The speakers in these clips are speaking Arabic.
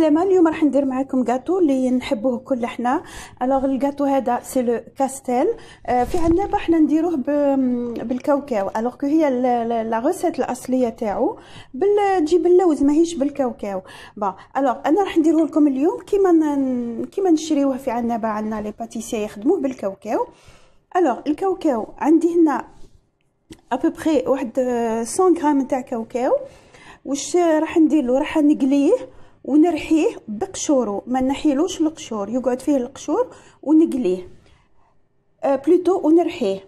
عسلامة اليوم راح ندير معكم غاتو اللي نحبوه كل حنا alors ال gâteau هذا c'est le castel آه، في عندنا حنا نديروه بالكاوكاو. alors que هي la recette الأصلية تاعو تجي باللوز ماهيش بالكاوكاو. bah alors أنا راح نديره لكم اليوم كيما كيما نشريوه في عندنا عندنا les pâtissiers يخدموه بالكاوكاو. alors الكاوكاو عندي هنا à peu près واحد 100 غرام تاع كاوكاو. واش راح ندير له راح نقليه. ونرحيه بقشورو ما نحيلوش القشور يقعد فيه القشور ونقليه. آه plutôt ونرحيه.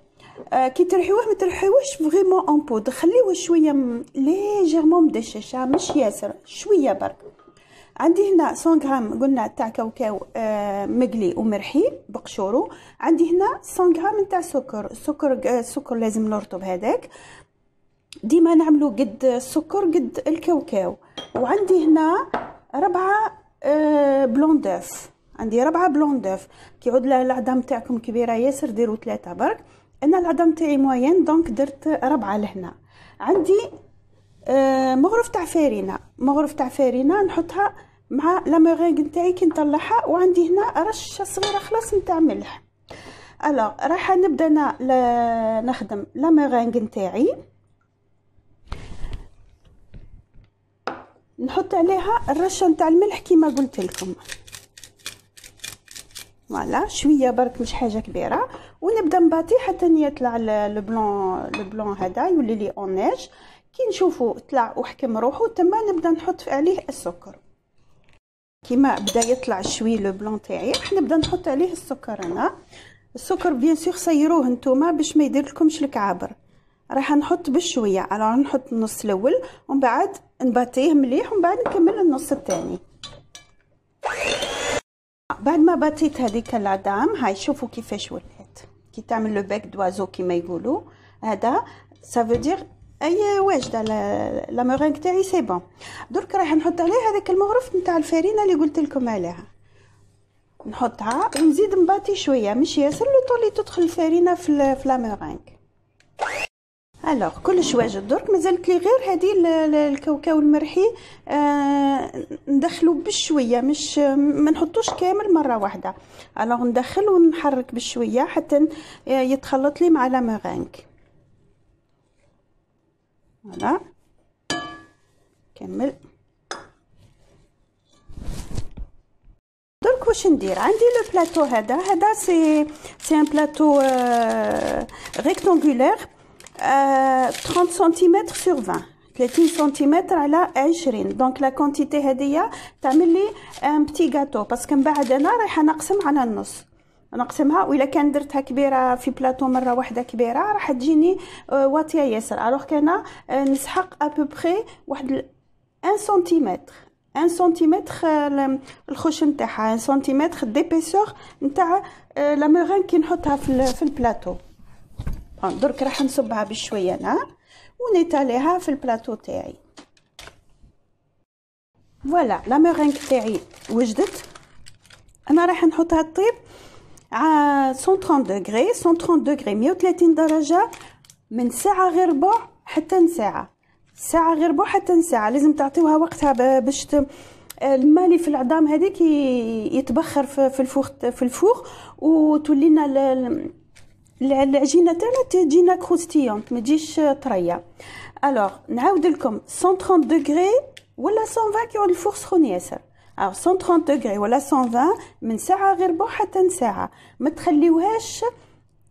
آه كي ترحيوه ما ترحيوهش vraiment en poudre خليوه شوية légèrement مدششة مش ياسر شوية برك. عندي هنا 100 غرام قلنا تاع كاوكاو آه مقلي ومرحي بقشورو. عندي هنا 100 غرام تاع سكر. السكر السكر لازم نرطب هذاك. ديما نعملو قد السكر قد الكاوكاو. وعندي هنا ربعة آه، blancs d'œufs عندي ربعة blancs d'œufs كي يعود العظام تاعكم كبيرة ياسر ديروا ثلاثة برك. أنا العظام تاعي moyens donc درت ربعة لهنا. عندي آه، مغرف تاع فارينة. مغرف تاع فارينة نحطها مع la meringue نتاعي كي نطلعها وعندي هنا رشة صغيرة خلاص نتاع ملح. alors راح نبدأ أنا نخدم la meringue نتاعي. نحط عليها الرشة نتاع الملح كيما قلت لكم. voilà شوية برك مش حاجة كبيرة. ونبدأ نباطي حتى يطلع le blanc le blanc هذا يولي لي en neige كي نشوفو طلع وحكم روحو تما نبدأ نحط عليه السكر. كيما بدأ يطلع شوي le blanc تاعي راح نبدأ نحط عليه السكر أنا السكر bien sûr صيروه نتوما باش ما يدير لكمش الكعابر. راح نحط بشويه على نحط النص الأول ومن بعد نباتيه مليح ومن بعد نكمل النص الثاني. بعد ما باتيت هذيك العظام هاي شوفوا كيفاش ولات. كي تعمل le bec d'oiseau كيما يقولوا هذا ça veut dire هي واجدة la meringue تاعي c'est bon درك راح نحط عليه هذاك المغرف نتاع الفارينه اللي قلت لكم عليها. نحطها ونزيد نباتي شوية مش ياسر لو طولي تدخل الفارينه في في la meringue alors كلش واجد درك مازالت لي غير هذه الكاوكاو المرحي. آه ندخلو بشوية مش ما نحطوش كامل مرة واحدة. alors ندخل ونحرك بشوية حتى يتخلط لي مع la meringue voilà كمل. درك واش ندير؟ عندي le plateau هذا. هذا c'est c'est un plateau آه rectangulaire 30 centimètres sur 20 30 سنتيمتر على 20 donc la quantité هذيا تعمل لي un petit gâteau parce que من بعد أنا رايحة نقسم على النص. نقسمها وإلا كان درتها كبيرة في بلاطو مرة واحدة كبيرة راح تجيني واطية ياسر. alors كان نسحق à peu près واحد 1 سنتيمتر 1 سنتيمتر الخش نتاعها. 1 سنتيمتر d'épaisseur نتاع la meringue كي نحطها في البلاطو درك راح نصبها بشوية أنا ونيتاليها في البلاطو تاعي. voilà la meringue تاعي وجدت؟ أنا راح نحطها طيب على 130 degrés 130 degrés 130 درجة من ساعة غير ربع حتى ساعة. ساعة غير ربع حتى ساعة لازم تعطيوها وقتها باش الماء اللي في العظام هذيك يتبخر في ال four في ال four وتولينا العجينة تاعنا تجينا croustillante ما تجيش طرية. alors نعاود لكم 130 degrés ولا 120 كي ال four سخون ياسر alors 130 degrés ولا 120 من ساعة غير ربع حتى ساعة. ما تخليوهاش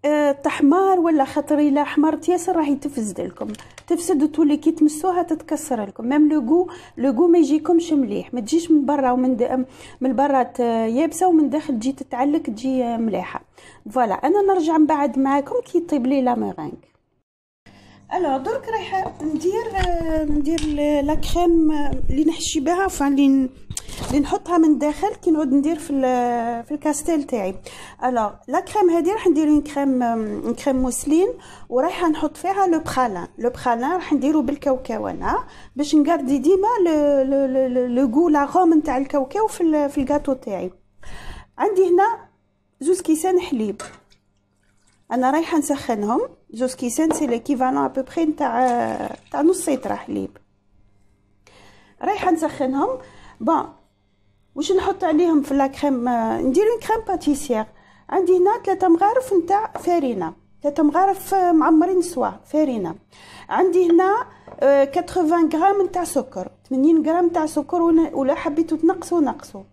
أه تحمار ولا خاطر إلا حمرت ياسر راهي تفسد لكم. تفسد وتولي كي تمسوها تتكسر لكم. même le goût le goût ما يجيكمش مليح. ما تجيش من برا ومن من برا يابسة ومن داخل تجي تتعلق تجي مليحة. voilà أنا نرجع من بعد معاكم كي طيب لي la meringue alors درك رايحه ندير ندير la crème اللي نحشي بها enfin اللي نحطها من الداخل كي نعود ندير في في ال castel تاعي. alors la crème هذه راح ندير une crème une crème mousseline ورايحة نحط فيها le pralin le pralin راح نديرو بالكاوكاو أنا باش نغاردي ديما le goût l'arôme نتاع الكاوكاو في في الكاطو تاعي. عندي هنا زوز كيسان حليب. أنا رايحة نسخنهم. زوز كيسان c'est l'équivalent à peu près نتاع تاع نص لتر حليب رايحه نسخنهم. bon واش نحط عليهم في la crème ندير crème pâtissière عندي هنا ثلاثة مغارف نتاع فارينة. ثلاثة مغارف معمرين سوا فارينة. عندي هنا 80 غرام نتاع سكر. 80 غرام نتاع سكر ولا حبيتو تنقصوا نقصوا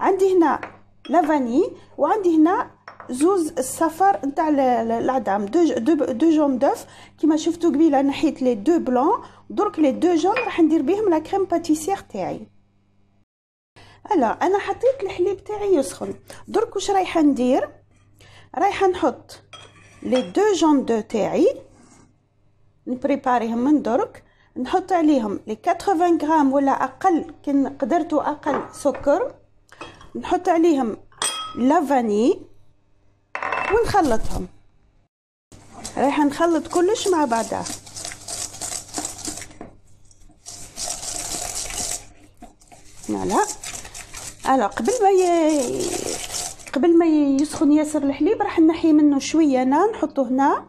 عندي هنا la vanille وعندي هنا زوز الصفر نتاع العظام deux deux deux jaunes d'œuf كيما شفتوا قبيلة نحيت les deux blancs. درك les deux jaunes راح ندير بهم la crème pâtissière تاعي. alors أنا حطيت الحليب تاعي يسخن. درك واش رايحة ندير؟ رايحة نحط les deux jaunes d'œuf تاعي. نبريباريهم من درك. نحط عليهم les 80 غرام ولا أقل كن قدرتوا أقل سكر. نحط عليهم لافاني ونخلطهم. رايحه نخلط كلش مع بعضها. فوالا ألو قبل ما ي... قبل ما يسخن ياسر الحليب راح نحي منه شوية أنا نحطه هنا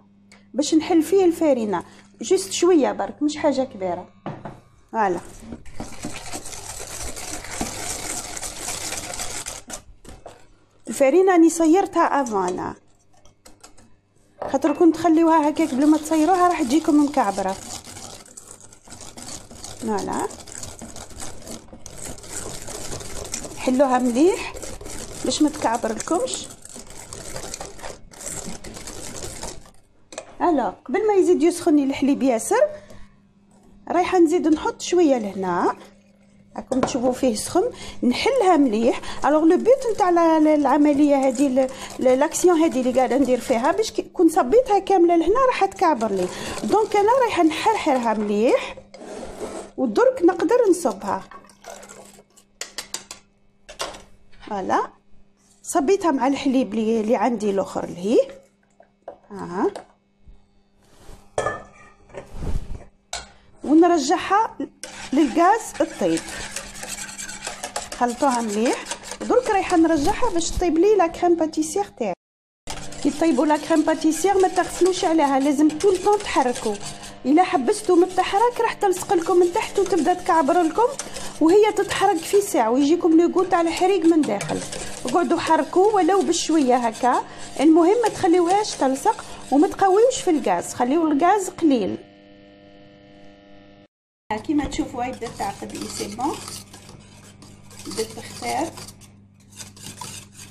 باش نحل فيه الفارينة. جست شوية برك مش حاجة كبيرة. voilà. الفارينة راني صيرتها avant خاطر كنت تخليوها هكاك قبل ما تصيروها راح تجيكم مكعبره voilà. حلوها مليح. باش ما تكعبر لكمش alors قبل ما يزيد يسخن الحليب ياسر رايحة نزيد نحط شوية لهنا. راكم تشوفوا فيه سخن نحلها مليح. alors le but نتاع العملية هذه l'action هذه اللي قاعدة ندير فيها باش كون صبيتها كاملة لهنا راح تكعبر لي. donc أنا رايحه نحرحرها مليح ودرك نقدر نصبها. voilà صبيتها مع الحليب اللي عندي الأخر اللي ها ونرجعها للغاز الطيب. خلطوها مليح. درك رايحه نرجعها باش طيب لي لا كريم باتيسير تاعي. كي طيبوا لا كريم باتيسير ما تغفلوش عليها لازم طول طون تحركوا. إلا حبستوا من التحرك راح تلصق لكم من تحت وتبدا تكعبر لكم وهي تتحرك في ساعة ويجيكم لو تاع الحريق من داخل. اقعدوا حركوا ولو بشوية هكا. المهم ما تخليوهاش تلصق وما تقويوش في الغاز خليو الغاز قليل. كيما تشوفوا هاي بدات تعقد لي c'est bon بدات تخثار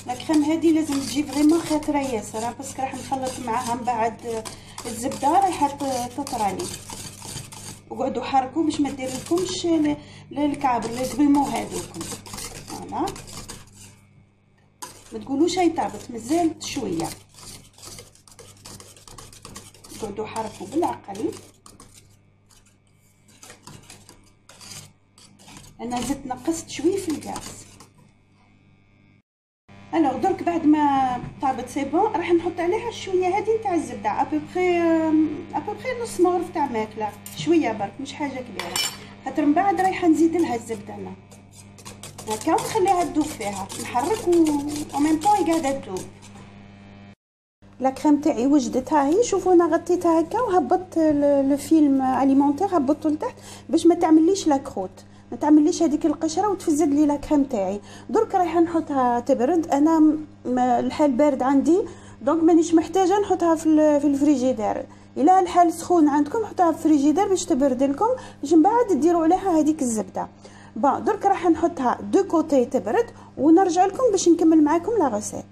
la crème هذه لازم تجي vraiment خاثرة ياسر parce que راح نخلط معاها من بعد الزبدة رايحه تطرى لي وقعدوا حركوا باش ما دير لكمش الكعب les grumeaux هذوكم voilà. ما تقولوش هاي طابت مازال شوية. قعدوا حركوا بالعقل. أنا زدت نقصت شوية في الغاز. alors درك بعد ما طابت c'est bon راح نحط عليها شوية هذه نتاع الزبدة ابوبخي ابوبخي نص مغرف تاع ماكلة شوية برك مش حاجة كبيرة. خاطر من بعد رايحة نزيد لها الزبدة أنا. هكا ونخليها تذوب فيها نحرك و ميم طون قاعدة تذوب لا كريم تاعي وجدتها هي شوفوا أنا غطيتها هكا وهبطت لو فيلم اليمونتير هبطته لتحت باش ما تعمليش لا كروت ما تعمليش هذيك القشرة وتفزد لي لا كريم تاعي. درك رايحة نحطها تبرد. أنا الحال بارد عندي. donc مانيش محتاجة نحطها في في الفريجيدير إلا الحال سخون عندكم حطوها في الفريجيدير باش تبرد لكم. باش من بعد ديروا عليها هذيك الزبدة. bon درك راح نحطها de côté تبرد ونرجع لكم باش نكمل معاكم la recette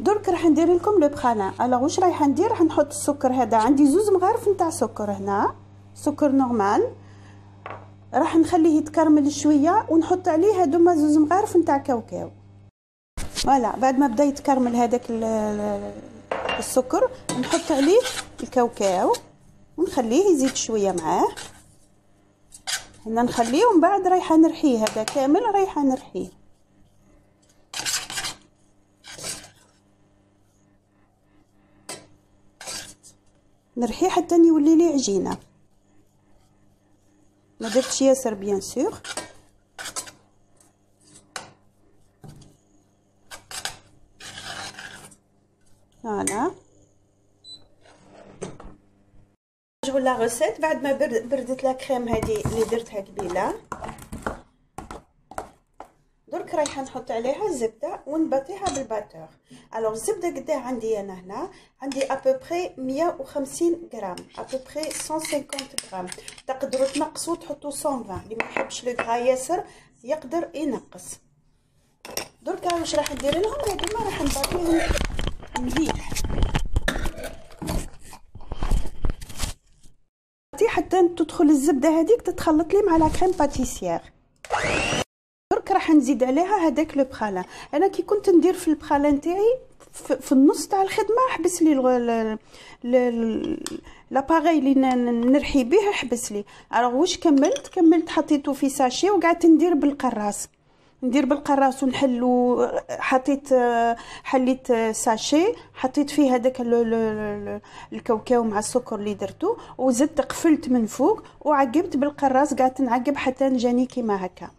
درك راح ندير لكم le pralin. alors واش رايحة ندير؟ راح نحط السكر هذا. عندي زوز مغارف نتاع سكر هنا. سكر normal راح نخليه يتكرمل شوية ونحط عليه هذوما زوز مغارف نتاع كاوكاو. voilà بعد ما بدا يتكرمل هذاك السكر نحط عليه الكاوكاو ونخليه يزيد شوية معاه. هنا نخليه ومن بعد رايحه نرحيه هذا كامل رايحه نرحيه. نرحيه حتى يولي لي عجينة. ما درتش ياسر bien sûr voilà نرجعوا لا بعد ما بردت la crème هذه اللي درتها قبيلة. درك رايحة نحط عليها الزبدة ونبطيها بال batteur alors الزبده قداه عندي أنا هنا. عندي à peu près 150 غرام à peu près 150 غرام تقدروا تنقصوا تحطوا 120 اللي ما يحبش لو ياسر يقدر ينقص. درك واش راح ندير لهم؟ هذوما راح نبطيهم مليح. حتى تدخل الزبدة هذيك تتخلط لي مع la crème pâtissière نزيد عليها هذاك le pralin أنا كي كنت ندير في ال pralin تاعي في النص تاع الخدمة حبس لي l'appareil اللي نرحي به حبس لي. Alors واش كملت؟ كملت حطيته في sachet وقعدت ندير بالقراص. ندير بالقراص ونحلو حطيت حليت sachet حطيت فيه هذاك الكاوكاو مع السكر اللي درتو وزدت قفلت من فوق وعقبت بالقراص قعدت نعقب حتى نجاني كيما هكا.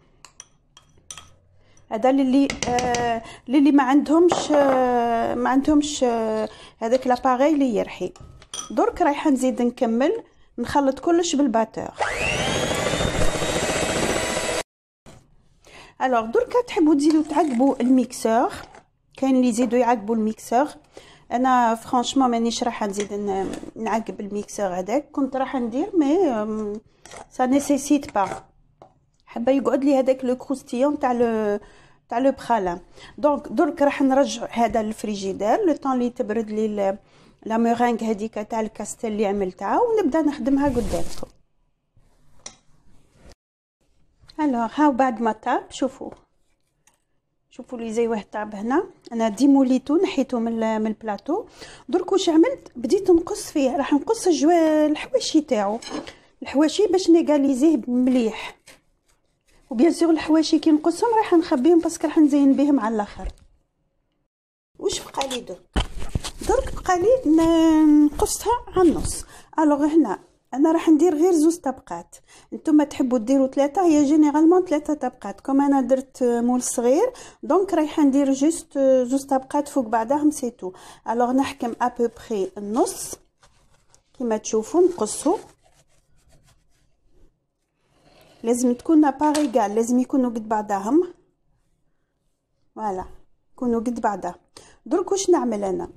هذا للي آه للي ما عندهمش آه ما عندهمش آه هذاك l'appareil اللي يرحي. درك رايحه نزيد نكمل نخلط كلش بال batteur. Alors دركا تحبوا تزيدوا تعقبوا ال mixeur. كاين اللي يزيدوا يعقبوا ال mixeur. أنا franchement مانيش راح نزيد نعقب ال mixeur هذاك. كنت راح ندير mais ça nécessite pas حابة يقعد لي هذاك le croustillant تاع le تاع le pralin donc درك راح نرجع هذا لل frigidaire le temps اللي تبرد لي la meringue هذيك تاع ال castel اللي عملتها ونبدا نخدمها قدامكم. Alors هاو بعد ما طاب شوفوا. شوفوا لي زي واحد طاب هنا. أنا ديموليتو نحيتو من من البلاطو درك واش عملت؟ بديت نقص فيه راح نقص الحواشي تاعو. الحواشي باش نيغاليزيه مليح. و bien sûr الحواشي كي نقصهم راح نخبيهم parce que راح نزين بهم على الآخر. واش بقى لي درك درك بقى لي نقصها على النص. Alors هنا أنا راح ندير غير زوز طبقات. نتوما تحبوا ديروا ثلاثة هي généralement ثلاثة طبقات. كما أنا درت moule صغير donc رايحة ندير juste زوز طبقات فوق بعضهم c'est tout alors نحكم à peu près النص. كما تشوفوا نقصو. لازم تكون pareil كاع لازم يكونوا قد بعضهم. voilà يكونوا قد بعضها درك واش نعمل أنا؟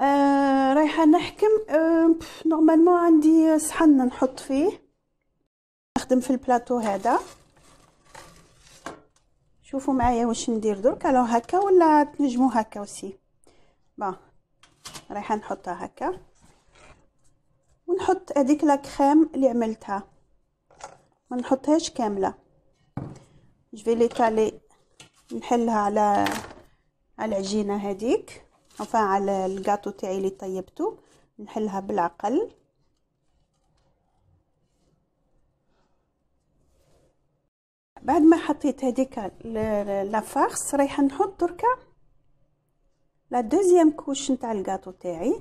آه رايحة نحكم. آه normalement عندي صحن نحط فيه. نخدم في البلاطو هذا. شوفوا معايا واش ندير درك. Alors هكا ولا تنجموا هكا و si pas رايحة نحطها هكا. ونحط هذيك la crème اللي عملتها. ما نحطهاش كاملة. je l'étale نحلها على على العجينة هذيك. Enfin على الكاطو تاعي اللي طيبته نحلها بالعقل. بعد ما حطيت هذيك la farce رايحه نحط دركا la deuxième couche نتاع الكاطو تاعي.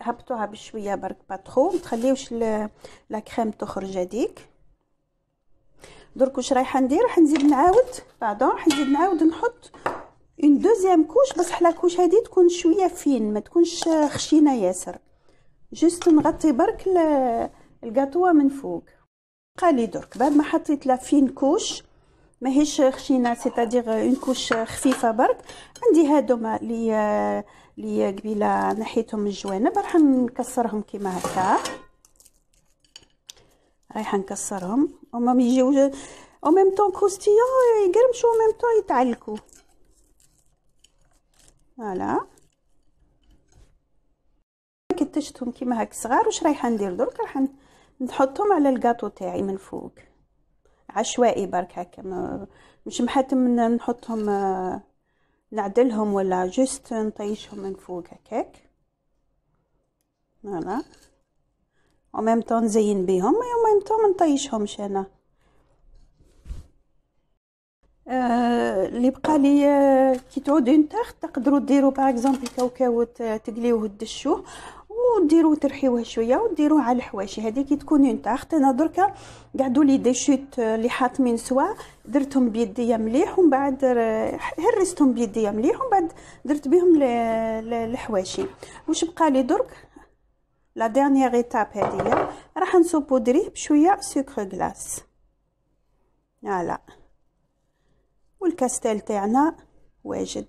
هبطوها بشوية برك pas trop متخليوش la crème تخرج هذيك درك واش رايحة ندير؟ راح نزيد نعاود. بعدين راح نزيد نعاود نحط une deuxième couche بصح la couche هذه تكون شوية fine ما تكونش خشينة ياسر. juste نغطي برك الكاطوه من فوق. قالي درك. بعد ما حطيت la fine couche ماهيش خشينة c'est-à-dire une couche خفيفة برك عندي هادوما لي لي قبيلة نحيتهم من الجوانب راح نكسرهم كيما هكا. رايحه نكسرهم. هما يجيو en même temps croustillant يقرمشوا أو ميم طون يتعلكوا voilà كتشتهم كيما هاك صغار واش رايحه ندير درك؟ راح نحطهم على الكاطو تاعي من فوق. عشوائي برك هكا مش محتم نحطهم نعدلهم ولا juste نطيشهم من فوق هكاك voilà en même temps نزين بيهم و ميم طون منطيشهمش أنا اللي بقى لي آه كي تعود une tarte تقدروا ديروا par exemple كاوكاو تقليوه تدشوه وديروه ترحيوه شوية وديروه على الحواشي هذه كي تكون une tarte أنا دركا قعدوا لي des chutes اللي حاطمين سوا درتهم بيديا مليح ومن بعد هرستهم بيديا مليح ومن بعد درت بهم الحواشي واش بقى لي درك؟ la dernière étape هذه راح نصوبودريه بشوية سكر glace voilà وال castel تاعنا واجد.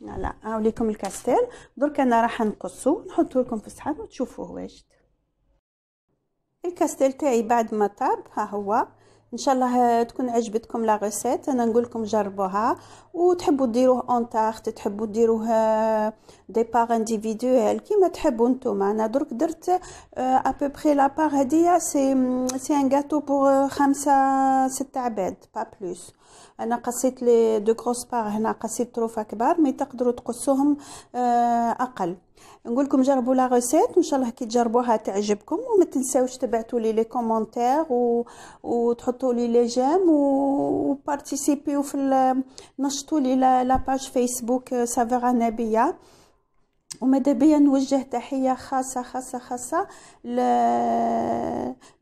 voilà هاوليكم ال castel. درك أنا راح نقصو نحطو لكم في الصحن وتشوفوه واجد ال castel تاعي بعد ما طاب ها هو. ان شاء الله تكون عجبتكم la recette أنا نقول لكم جربوها. وتحبوا ديروه une tarte تحبوا ديروه des parts individuelles كيما تحبوا نتوما. أنا درك درت à peu près la part هديه c'est c'est un gâteau pour خمسة ستة عباد pas plus أنا قصيت لي deux grosses parts هنا قصيت طروفه كبار mais تقدروا تقصوهم أقل. نقول لكم جربوا la recette وإن شاء الله كي تجربوها تعجبكم وما تنساوش تبعتوا les les commentaires و... وتحطوا لي les j'aime و... و participi و في ال... نشطوا لي la... page Facebook سافيرا نبيه وماذا بيا نوجه تحية خاصة خاصة خاصة ل...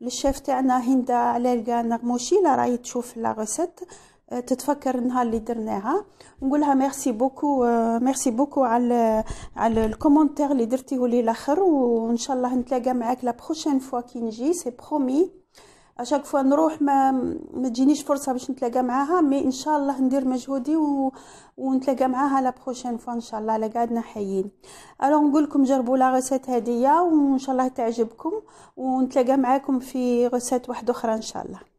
للشيف تاعنا هند علالقا نغموشي لا راهي تشوف la recette تتفكر النهار اللي درناها. نقولها merci beaucoup merci beaucoup على على ال commentaire اللي درتيه لي الأخر وإن شاء الله نتلاقى معاك la prochaine fois كي نجي c'est promis à chaque fois نروح ما ما تجينيش فرصة باش نتلاقى معاها mais إن شاء الله ندير مجهودي و... ونتلاقى معاها la prochaine fois إن شاء الله لا قعدنا حيين. alors نقول لكم جربوا la recette هديه وإن شاء الله تعجبكم ونتلاقى معاكم في recette واحدة أخرى إن شاء الله.